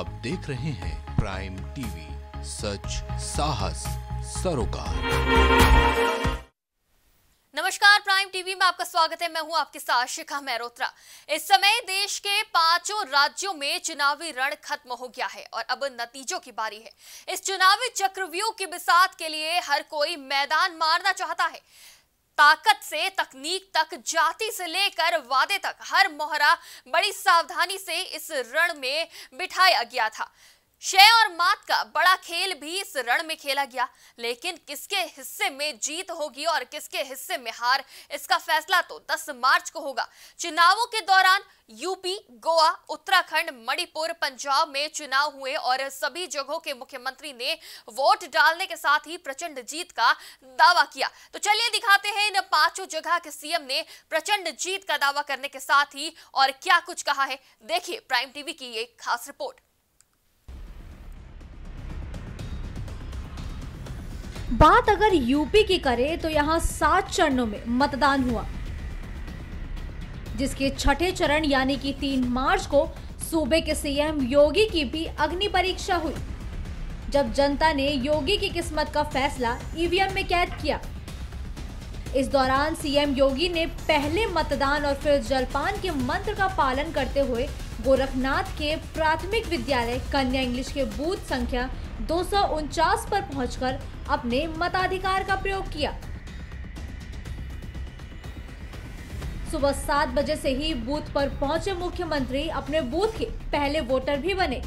आप देख रहे हैं प्राइम टीवी सच, साहस, सरोकार। नमस्कार प्राइम टीवी में आपका स्वागत है। मैं हूँ आपके साथ शिखा मेहरोत्रा इस समय देश के पाँचों राज्यों में चुनावी रण खत्म हो गया है और अब नतीजों की बारी है। इस चुनावी चक्रव्यूह की बिसात के लिए हर कोई मैदान मारना चाहता है। ताकत से, तकनीक तक, जाति से लेकर वादे तक हर मोहरा बड़ी सावधानी से इस रण में बिठाया गया था। शय और मात का बड़ा खेल भी इस रण में खेला गया। लेकिन किसके हिस्से में जीत होगी और किसके हिस्से में हार, इसका फैसला तो 10 मार्च को होगा। चुनावों के दौरान यूपी गोवा, उत्तराखंड, मणिपुर, पंजाब में चुनाव हुए और सभी जगहों के मुख्यमंत्री ने वोट डालने के साथ ही प्रचंड जीत का दावा किया। तो चलिए दिखाते हैं इन पाँचों जगह के सीएम ने प्रचंड जीत का दावा करने के साथ ही और क्या कुछ कहा है। देखिए प्राइम टीवी की ये खास रिपोर्ट। बात अगर यूपी की करें तो यहाँ सात चरणों में मतदान हुआ। जिसके छठे चरण यानी कि तीन मार्च को सूबे के सीएम योगी की भी अग्नि परीक्षा हुई। जब जनता ने योगी की किस्मत का फैसला ईवीएम में कैद किया। इस दौरान सीएम योगी ने पहले मतदान और फिर जलपान के मंत्र का पालन करते हुए गोरखनाथ के प्राथमिक विद्यालय कन्या इंग्लिश के बूथ संख्या दो सौ उनचास पर पहुंचकर अपने मताधिकार का प्रयोग किया। सुबह सात बजे से ही बूथ पर पहुँचे मुख्यमंत्री अपने बूथ के पहले वोटर भी बने।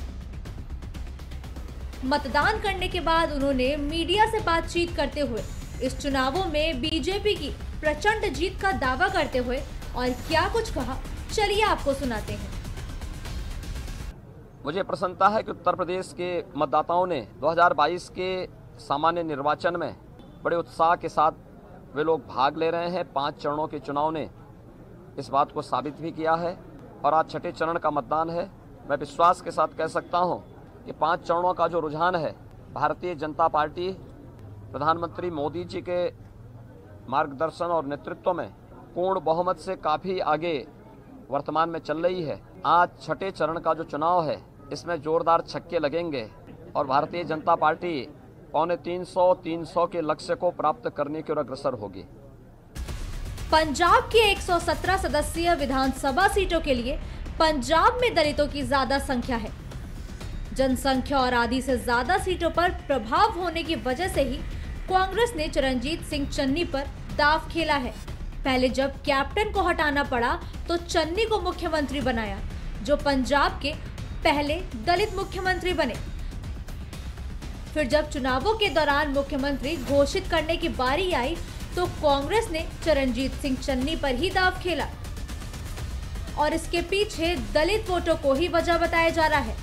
मतदान करने के बाद उन्होंने मीडिया से बातचीत करते हुए इस चुनावों में बीजेपी की प्रचंड जीत का दावा करते हुए और क्या कुछ कहा, चलिए आपको सुनाते हैं। मुझे प्रसन्नता है कि उत्तर प्रदेश के मतदाताओं ने 2022 के सामान्य निर्वाचन में बड़े उत्साह के साथ वे लोग भाग ले रहे हैं। पाँच चरणों के चुनाव ने इस बात को साबित भी किया है और आज छठे चरण का मतदान है। मैं विश्वास के साथ कह सकता हूँ कि पाँच चरणों का जो रुझान है, भारतीय जनता पार्टी, प्रधानमंत्री मोदी जी के मार्गदर्शन और नेतृत्व में पूर्ण बहुमत से काफ़ी आगे वर्तमान में चल रही है। आज छठे चरण का जो चुनाव है इसमें जोरदार छक्के लगेंगे और भारतीय जनता पार्टी पौने 300 300 के लक्ष्य को प्राप्त करने की ओर अग्रसर होगी। पंजाब की 117 सदस्यीय विधानसभा सीटों के लिए पंजाब में दलितों की ज़्यादा संख्या है। जनसंख्या और आदि से ज़्यादा सीटों पर प्रभाव होने की वजह से ही कांग्रेस ने चरणजीत सिंह चन्नी पर दाव खेला है। पहले जब कैप्टन को हटाना पड़ा तो चन्नी को मुख्यमंत्री बनाया, जो पंजाब के पहले दलित मुख्यमंत्री बने। फिर जब चुनावों के दौरान मुख्यमंत्री घोषित करने की बारी आई तो कांग्रेस ने चरणजीत सिंह चन्नी पर ही दाव खेला। और इसके पीछे दलित वोटों को ही वजह बताया जा रहा है।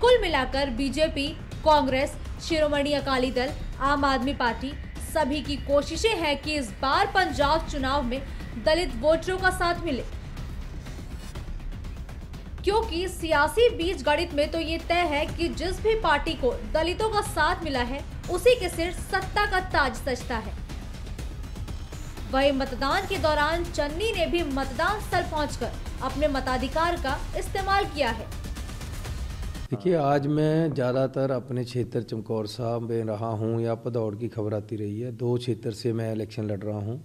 कुल मिलाकर बीजेपी, कांग्रेस, शिरोमणि अकाली दल, आम आदमी पार्टी सभी की कोशिशें हैं कि इस बार पंजाब चुनाव में दलित वोटरों का साथ मिले। क्योंकि सियासी बीज गणित में तो ये तय है कि जिस भी पार्टी को दलितों का साथ मिला है, उसी के सिर सत्ता का ताज सजता है। वही मतदान के दौरान चन्नी ने भी मतदान स्थल पहुंचकर अपने मताधिकार का इस्तेमाल किया है। देखिए, आज मैं ज़्यादातर अपने क्षेत्र चमकौर साहब में रहा हूँ या पदौड़ की खबर आती रही है। दो क्षेत्र से मैं इलेक्शन लड़ रहा हूँ,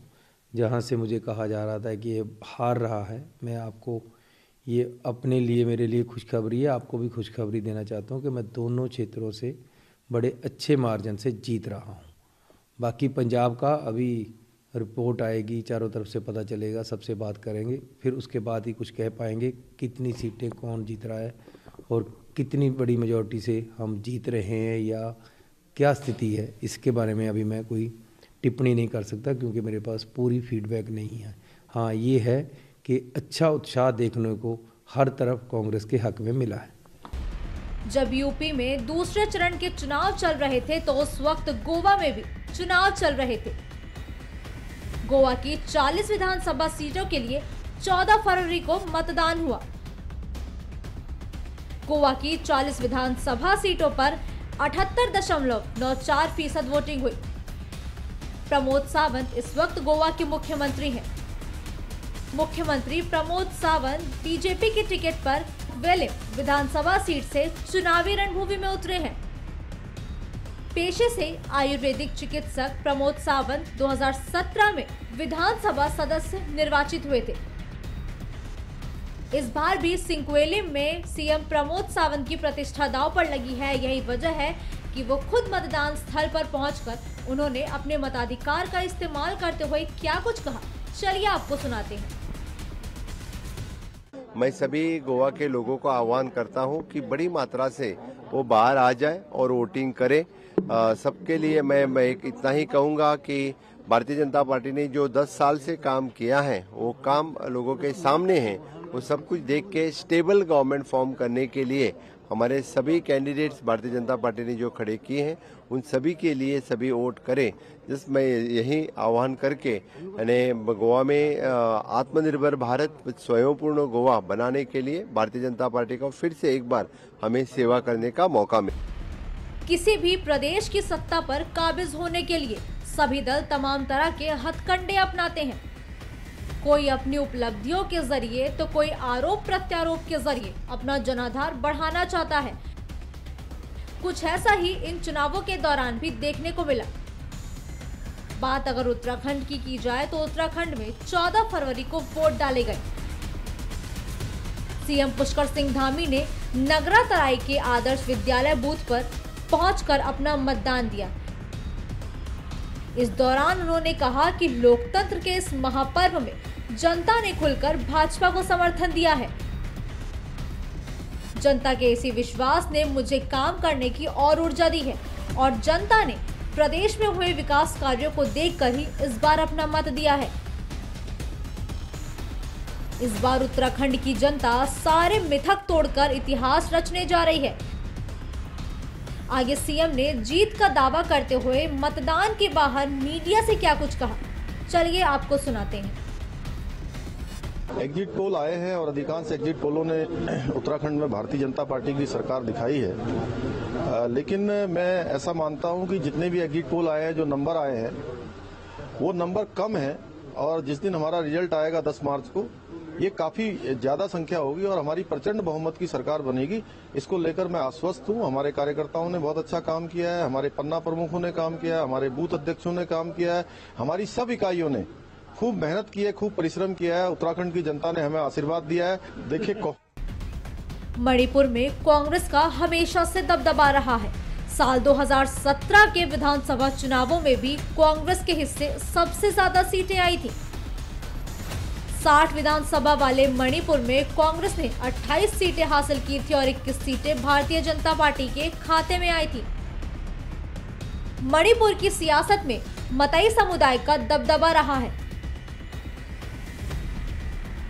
जहाँ से मुझे कहा जा रहा था कि ये हार रहा है। मैं आपको ये अपने लिए, मेरे लिए खुशखबरी है। आपको भी खुशखबरी देना चाहता हूँ कि मैं दोनों क्षेत्रों से बड़े अच्छे मार्जिन से जीत रहा हूँ। बाकी पंजाब का अभी रिपोर्ट आएगी, चारों तरफ़ से पता चलेगा, सबसे बात करेंगे, फिर उसके बाद ही कुछ कह पाएँगे कितनी सीटें कौन जीत रहा है और कितनी बड़ी मेजोरिटी से हम जीत रहे हैं या क्या स्थिति है, इसके बारे में अभी मैं कोई टिप्पणी नहीं कर सकता क्योंकि मेरे पास पूरी फीडबैक नहीं है। हाँ ये है कि अच्छा उत्साह देखने को हर तरफ़ कांग्रेस के हक में मिला है। जब यूपी में दूसरे चरण के चुनाव चल रहे थे तो उस वक्त गोवा में भी चुनाव चल रहे थे। गोवा की 40 विधानसभा सीटों के लिए 14 फरवरी को मतदान हुआ। गोवा की 40 विधानसभा सीटों पर अठहत्तर दशमलव नौ चार फ़ीसद वोटिंग हुई। प्रमोद सावंत इस वक्त गोवा के मुख्यमंत्री हैं। मुख्यमंत्री प्रमोद सावंत बीजेपी के टिकट पर वेलिम विधानसभा सीट से चुनावी रणभूमि में उतरे हैं। पेशे से आयुर्वेदिक चिकित्सक प्रमोद सावंत 2017 में विधानसभा सदस्य निर्वाचित हुए थे। इस बार भी सिंक्वेलिम में सीएम प्रमोद सावंत की प्रतिष्ठा दाव पर लगी है। यही वजह है कि वो खुद मतदान स्थल पर पहुंचकर उन्होंने अपने मताधिकार का इस्तेमाल करते हुए क्या कुछ कहा। चलिए आपको सुनाते हैं। मैं सभी गोवा के लोगों को आह्वान करता हूँ कि बड़ी मात्रा से वो बाहर आ जाए और वोटिंग करें। सबके लिए मैं मैं एक इतना ही कहूँगा कि भारतीय जनता पार्टी ने जो 10 साल से काम किया है, वो काम लोगों के सामने है। वो सब कुछ देख के स्टेबल गवर्नमेंट फॉर्म करने के लिए हमारे सभी कैंडिडेट्स भारतीय जनता पार्टी ने जो खड़े किए हैं, उन सभी के लिए सभी वोट करें। जिस मैं यही आह्वान करके, यानी गोवा में आत्मनिर्भर भारत, स्वयंपूर्ण गोवा बनाने के लिए भारतीय जनता पार्टी को फिर से एक बार हमें सेवा करने का मौका मिले। किसी भी प्रदेश की सत्ता पर काबिज होने के लिए सभी दल तमाम तरह के हथकंडे अपनाते हैं। कोई अपनी उपलब्धियों के ज़रिए तो कोई आरोप प्रत्यारोप के ज़रिए अपना जनाधार बढ़ाना चाहता है। कुछ ऐसा ही इन चुनावों के दौरान भी देखने को मिला। बात अगर उत्तराखंड की की जाए तो उत्तराखंड में 14 फरवरी को वोट डाले गए। सीएम पुष्कर सिंह धामी ने नगरा तराई के आदर्श विद्यालय बूथ पर पहुंचकर अपना मतदान दिया। इस दौरान उन्होंने कहा कि लोकतंत्र के इस महापर्व में जनता ने खुलकर भाजपा को समर्थन दिया है। जनता के इसी विश्वास ने मुझे काम करने की और ऊर्जा दी है और जनता ने प्रदेश में हुए विकास कार्यों को देखकर ही इस बार अपना मत दिया है। इस बार उत्तराखंड की जनता सारे मिथक तोड़कर इतिहास रचने जा रही है। आगे सीएम ने जीत का दावा करते हुए मतदान के बाहर मीडिया से क्या कुछ कहा? चलिए आपको सुनाते हैं। एग्जिट पोल आए हैं और अधिकांश एग्जिट पोलों ने उत्तराखंड में भारतीय जनता पार्टी की सरकार दिखाई है। लेकिन मैं ऐसा मानता हूँ कि जितने भी एग्जिट पोल आए हैं, जो नंबर आए हैं, वो नंबर कम है और जिस दिन हमारा रिज़ल्ट आएगा 10 मार्च को ये काफ़ी ज़्यादा संख्या होगी और हमारी प्रचंड बहुमत की सरकार बनेगी। इसको लेकर मैं आश्वस्त हूँ। हमारे कार्यकर्ताओं ने बहुत अच्छा काम किया है। हमारे पन्ना प्रमुखों ने काम किया है। हमारे बूथ अध्यक्षों ने काम किया है। हमारी सब इकाइयों ने खूब मेहनत की है, खूब परिश्रम किया है। उत्तराखंड की जनता ने हमें आशीर्वाद दिया है। देखिए मणिपुर में कांग्रेस का हमेशा से दबदबा रहा है। साल 2017 के विधानसभा चुनावों में भी कांग्रेस के हिस्से सबसे ज़्यादा सीटें आई थी। 60 विधानसभा वाले मणिपुर में कांग्रेस ने 28 सीटें हासिल की थी और 21 सीटें भारतीय जनता पार्टी के खाते में आई थी। मणिपुर की सियासत में मतई समुदाय का दबदबा रहा है।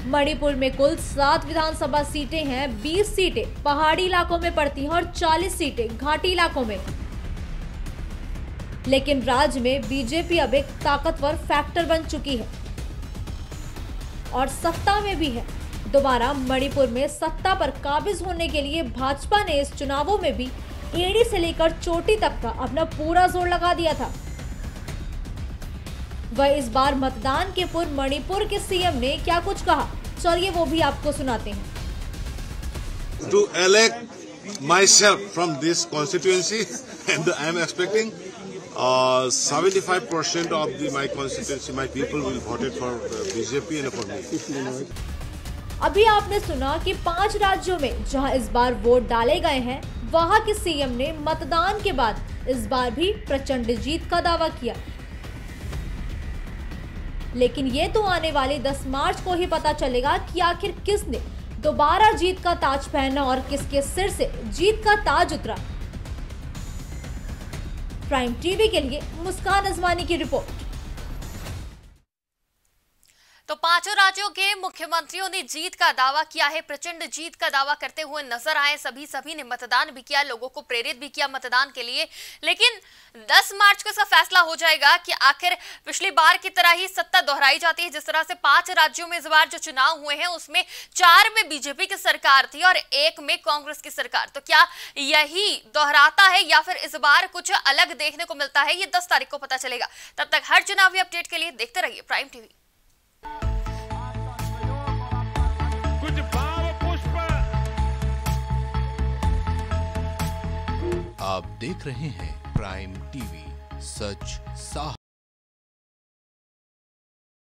मणिपुर में कुल सात विधानसभा सीटें हैं 20 सीटें पहाड़ी इलाकों में पड़ती हैं और 40 सीटें घाटी इलाकों में। लेकिन राज्य में बीजेपी अब एक ताकतवर फैक्टर बन चुकी है। और सत्ता में भी है। दोबारा मणिपुर में सत्ता पर काबिज होने के लिए भाजपा ने इस चुनावों में भी एड़ी से लेकर चोटी तक का अपना पूरा ज़ोर लगा दिया था। वह इस बार मतदान के पूर्व मणिपुर के सीएम ने क्या कुछ कहा? चलिए वो भी आपको सुनाते हैं। To elect myself from this and I am expecting Uh, 75% of the, my constituency, my people will voted for BJP and for me. अभी आपने सुना कि पाँच राज्यों में जहाँ इस बार वोट डाले गए हैं वहाँ के सीएम ने मतदान के बाद इस बार भी प्रचंड जीत का दावा किया लेकिन ये तो आने वाले 10 मार्च को ही पता चलेगा कि आखिर किसने दोबारा जीत का ताज पहना और किसके सिर से जीत का ताज उतरा प्राइम टीवी के लिए मुस्कान अजमानी की रिपोर्ट। पाँचों राज्यों के मुख्यमंत्रियों ने जीत का दावा किया है। प्रचंड जीत का दावा करते हुए नज़र आए। सभी सभी ने मतदान भी किया, लोगों को प्रेरित भी किया मतदान के लिए। लेकिन 10 मार्च को इसका फैसला हो जाएगा कि आखिर पिछली बार की तरह ही सत्ता दोहराई जाती है। जिस तरह से पाँच राज्यों में इस बार जो चुनाव हुए हैं, उसमें चार में बीजेपी की सरकार थी और एक में कांग्रेस की सरकार। तो क्या यही दोहराता है या फिर इस बार कुछ अलग देखने को मिलता है, ये दस तारीख को पता चलेगा। तब तक हर चुनावी अपडेट के लिए देखते रहिए प्राइम टीवी। आप देख रहे हैं प्राइम टीवी सच साह